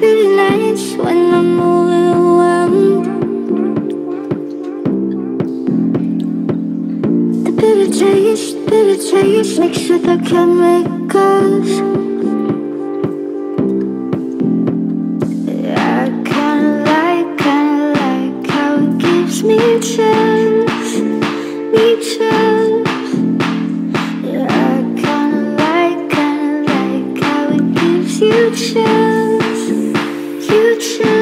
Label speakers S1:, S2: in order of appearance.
S1: really nice when I'm overwhelmed. The bitter taste, bitter taste mixed with the chemicals. I kinda like, kinda like how it gives me chills, me chills. Yeah, future.